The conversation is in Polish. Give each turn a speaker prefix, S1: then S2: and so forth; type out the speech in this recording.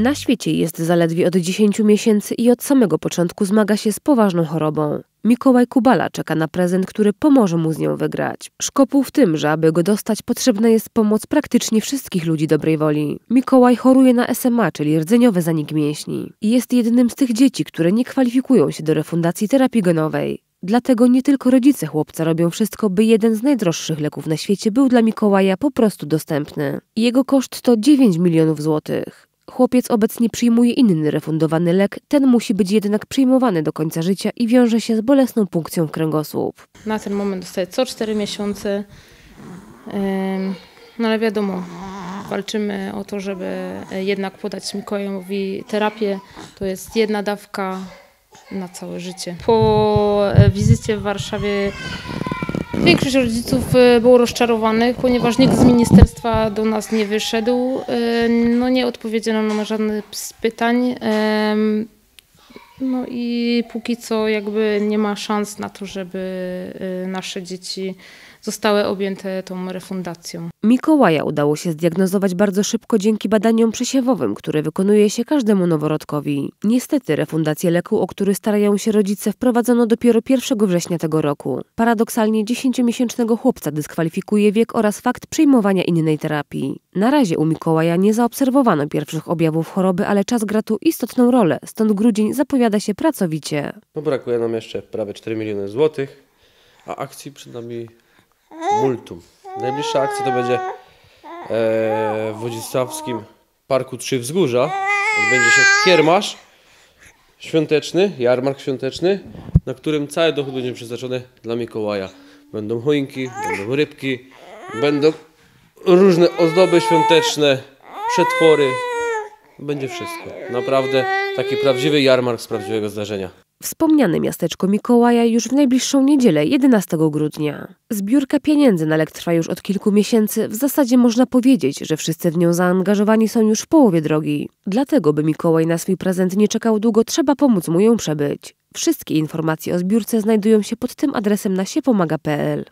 S1: Na świecie jest zaledwie od 10 miesięcy i od samego początku zmaga się z poważną chorobą. Mikołaj Kubala czeka na prezent, który pomoże mu z nią wygrać. Szkopuł w tym, że aby go dostać, potrzebna jest pomoc praktycznie wszystkich ludzi dobrej woli. Mikołaj choruje na SMA, czyli rdzeniowy zanik mięśni. I jest jednym z tych dzieci, które nie kwalifikują się do refundacji terapii genowej. Dlatego nie tylko rodzice chłopca robią wszystko, by jeden z najdroższych leków na świecie był dla Mikołaja po prostu dostępny. Jego koszt to 9 milionów złotych. Chłopiec obecnie przyjmuje inny refundowany lek, ten musi być jednak przyjmowany do końca życia i wiąże się z bolesną punkcją w kręgosłup.
S2: Na ten moment dostaję co 4 miesiące. No ale wiadomo, walczymy o to, żeby jednak podać Mikołajowi terapię. To jest jedna dawka na całe życie. Po wizycie w Warszawie większość rodziców e, było rozczarowanych, ponieważ nikt z ministerstwa do nas nie wyszedł. E, No nie odpowiedziano na żadne z pytań. No i póki co jakby nie ma szans na to, żeby y, nasze dzieci zostały objęte tą refundacją.
S1: Mikołaja udało się zdiagnozować bardzo szybko dzięki badaniom przesiewowym, które wykonuje się każdemu noworodkowi. Niestety refundację leku, o który starają się rodzice, wprowadzono dopiero 1 września tego roku. Paradoksalnie 10-miesięcznego chłopca dyskwalifikuje wiek oraz fakt przyjmowania innej terapii. Na razie u Mikołaja nie zaobserwowano pierwszych objawów choroby, ale czas gra tu istotną rolę, stąd grudzień zapowiada się pracowicie.
S3: No brakuje nam jeszcze prawie 4 miliony złotych, a akcji przed nami multum. Najbliższa akcja to będzie e, w Wodzisławskim Parku Trzy Wzgórza. Odbędzie się kiermasz świąteczny, jarmark świąteczny, na którym cały dochód będzie przeznaczony dla Mikołaja. Będą choinki, będą rybki, będą różne ozdoby świąteczne, przetwory. Będzie wszystko. Naprawdę taki prawdziwy jarmark z prawdziwego zdarzenia.
S1: Wspomniane miasteczko Mikołaja już w najbliższą niedzielę, 11 grudnia. Zbiórka pieniędzy na lek trwa już od kilku miesięcy. W zasadzie można powiedzieć, że wszyscy w nią zaangażowani są już w połowie drogi. Dlatego, by Mikołaj na swój prezent nie czekał długo, trzeba pomóc mu ją przebyć. Wszystkie informacje o zbiórce znajdują się pod tym adresem na siepomaga.pl.